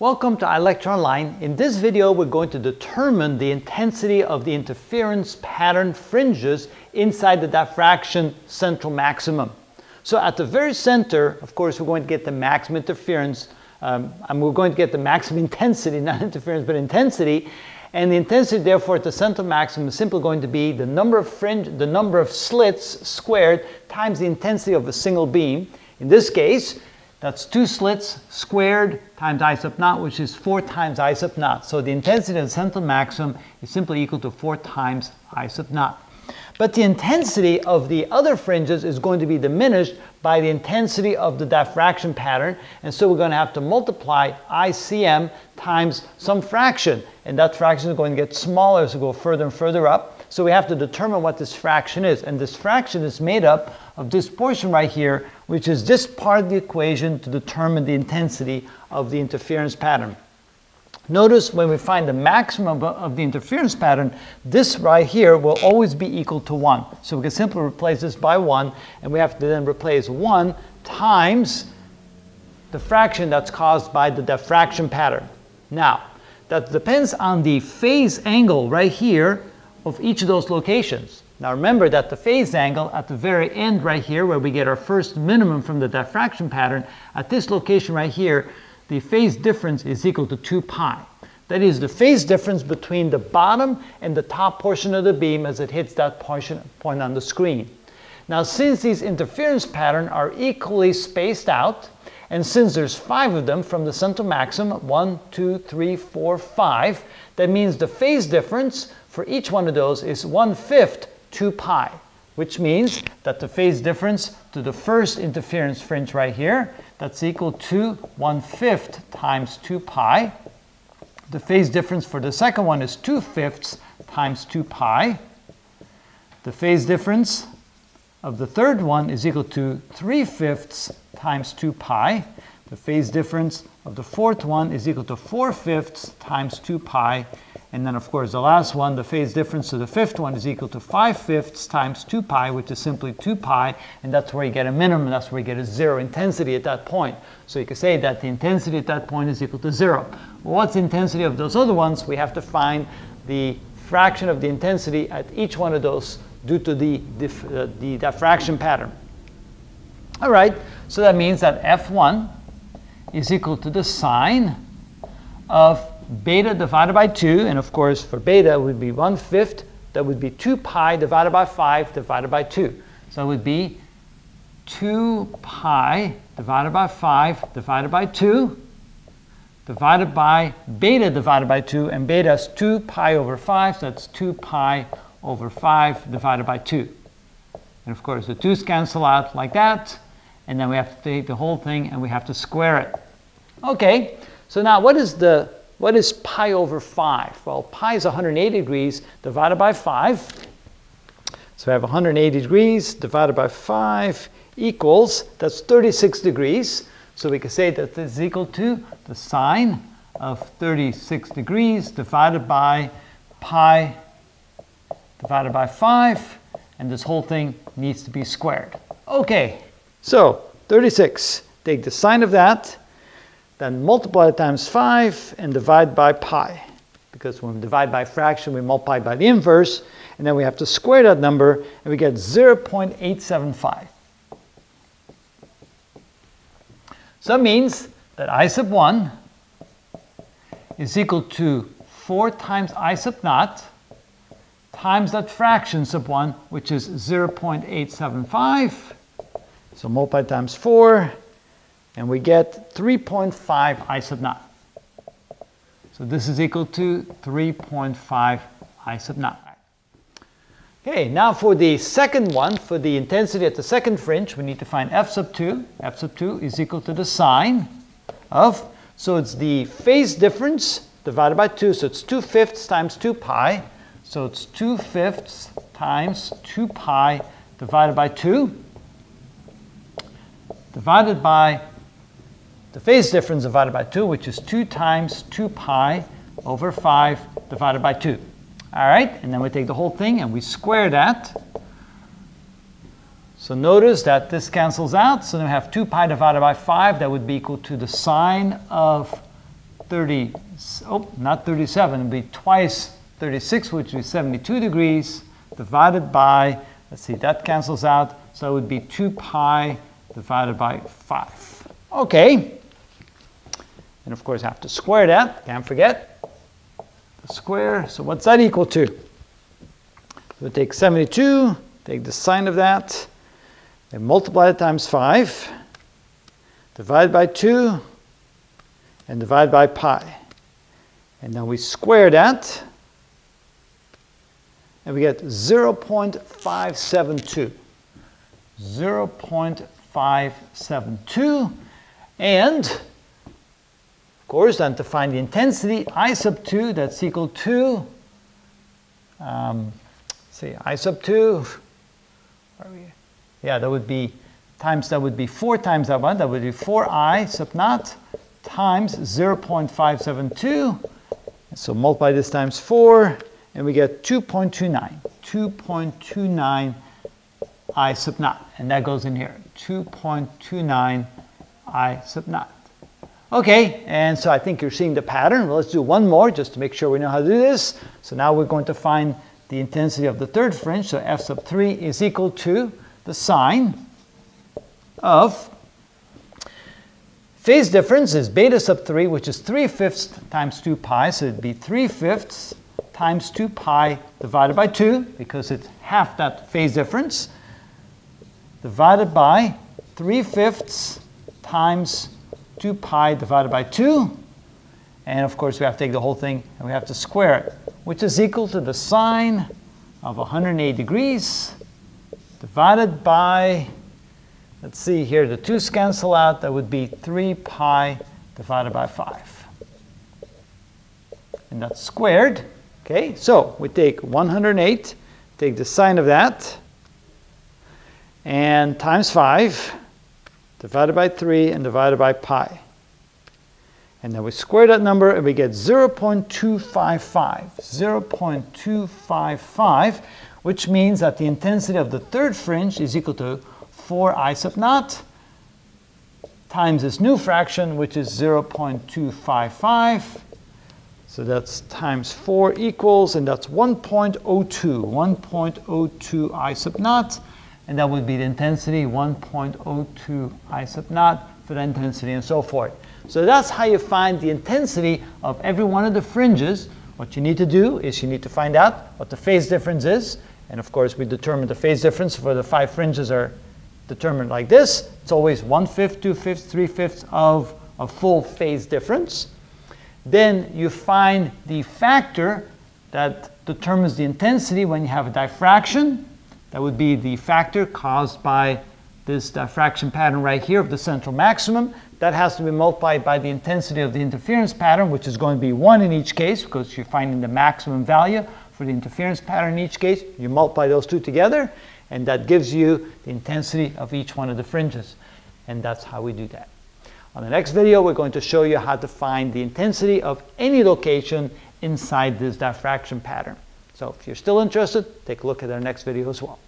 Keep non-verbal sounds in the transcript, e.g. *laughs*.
Welcome to iLectureOnline. In this video, we're going to determine the intensity of the interference pattern fringes inside the diffraction central maximum. So at the very center, of course, we're going to get the maximum interference, um, and we're going to get the maximum *laughs* intensity, not interference, but intensity. And the intensity, therefore, at the central maximum is simply going to be the number of fringe, the number of slits squared times the intensity of a single beam. In this case, that's two slits squared times I sub naught, which is four times I sub naught. So the intensity of the central maximum is simply equal to four times I sub naught. But the intensity of the other fringes is going to be diminished by the intensity of the diffraction pattern. And so we're going to have to multiply ICM times some fraction. And that fraction is going to get smaller as we go further and further up. So we have to determine what this fraction is. And this fraction is made up of this portion right here, which is this part of the equation to determine the intensity of the interference pattern. Notice when we find the maximum of the interference pattern, this right here will always be equal to 1. So we can simply replace this by 1, and we have to then replace 1 times the fraction that's caused by the diffraction pattern. Now, that depends on the phase angle right here of each of those locations. Now remember that the phase angle at the very end right here, where we get our first minimum from the diffraction pattern, at this location right here, the phase difference is equal to 2 pi. That is the phase difference between the bottom and the top portion of the beam as it hits that portion, point on the screen. Now since these interference patterns are equally spaced out, and since there's five of them from the central maximum, one, two, three, four, five, that means the phase difference for each one of those is 1 fifth 2 pi, which means that the phase difference to the first interference fringe right here, that's equal to 1 fifth times 2 pi. The phase difference for the second one is 2 fifths times 2 pi. The phase difference of the third one is equal to 3 fifths times 2 pi. The phase difference of the fourth one is equal to 4 fifths times 2 pi. And then, of course, the last one, the phase difference to the fifth one is equal to 5 fifths times 2 pi, which is simply 2 pi, and that's where you get a minimum, that's where you get a zero intensity at that point. So you can say that the intensity at that point is equal to zero. Well, what's the intensity of those other ones? We have to find the fraction of the intensity at each one of those due to the, uh, the diffraction pattern. All right, so that means that F1 is equal to the sine of beta divided by 2, and of course for beta would be 1 fifth, that would be 2 pi divided by 5 divided by 2. So it would be 2 pi divided by 5 divided by 2 divided by beta divided by 2, and beta is 2 pi over 5, so that's 2 pi over 5 divided by 2. And of course the 2's cancel out like that, and then we have to take the whole thing and we have to square it. Okay, so now what is the what is pi over 5? Well, pi is 180 degrees divided by 5. So I have 180 degrees divided by 5 equals, that's 36 degrees. So we can say that this is equal to the sine of 36 degrees divided by pi divided by 5. And this whole thing needs to be squared. Okay, so 36. Take the sine of that then multiply times 5 and divide by pi. Because when we divide by fraction, we multiply by the inverse, and then we have to square that number, and we get 0.875. So that means that I sub 1 is equal to 4 times I sub naught times that fraction sub 1, which is 0.875. So multiply times 4, and we get 3.5 I sub naught. So this is equal to 3.5 I sub naught. Okay, now for the second one, for the intensity at the second fringe, we need to find f sub 2. f sub 2 is equal to the sine of, so it's the phase difference divided by 2, so it's 2 fifths times 2 pi. So it's 2 fifths times 2 pi divided by 2, divided by the phase difference divided by 2, which is 2 times 2 pi over 5 divided by 2. All right, and then we take the whole thing and we square that. So notice that this cancels out. So then we have 2 pi divided by 5. That would be equal to the sine of 30, oh, not 37, it would be twice 36, which would be 72 degrees, divided by, let's see, that cancels out, so it would be 2 pi divided by 5. Okay. And of course, I have to square that, can't forget. The square, so what's that equal to? So we take 72, take the sine of that, and multiply it times 5, divide by 2, and divide by pi. And then we square that, and we get 0.572. 0.572. And, course, then to find the intensity, I sub 2, that's equal to, um, see, I sub 2, yeah, that would be times, that would be 4 times that one, that would be 4i sub naught times 0.572. So multiply this times 4, and we get 2.29. 2.29 I sub naught. And that goes in here. 2.29 I sub naught. Okay, and so I think you're seeing the pattern. Well, let's do one more just to make sure we know how to do this. So now we're going to find the intensity of the third fringe. So f sub 3 is equal to the sine of phase difference is beta sub 3, which is 3 fifths times 2 pi. So it'd be 3 fifths times 2 pi divided by 2, because it's half that phase difference, divided by 3 fifths times 2 pi divided by 2. And of course, we have to take the whole thing and we have to square it, which is equal to the sine of 180 degrees divided by, let's see here, the 2's cancel out. That would be 3 pi divided by 5. And that's squared. Okay, so we take 108, take the sine of that, and times 5, divided by 3, and divided by pi. And then we square that number, and we get 0.255. 0.255, which means that the intensity of the third fringe is equal to 4 i sub naught times this new fraction, which is 0.255 so that's times 4 equals, and that's 1.02, 1.02 I sub naught, and that would be the intensity, 1.02 I sub naught for the intensity and so forth. So that's how you find the intensity of every one of the fringes. What you need to do is you need to find out what the phase difference is, and of course we determine the phase difference for the five fringes are determined like this. It's always 1 fifth, 2 fifths, 3 fifths of a full phase difference. Then you find the factor that determines the intensity when you have a diffraction. That would be the factor caused by this uh, diffraction pattern right here of the central maximum. That has to be multiplied by the intensity of the interference pattern, which is going to be 1 in each case because you're finding the maximum value for the interference pattern in each case. You multiply those two together, and that gives you the intensity of each one of the fringes. And that's how we do that. On the next video, we're going to show you how to find the intensity of any location inside this diffraction pattern. So if you're still interested, take a look at our next video as well.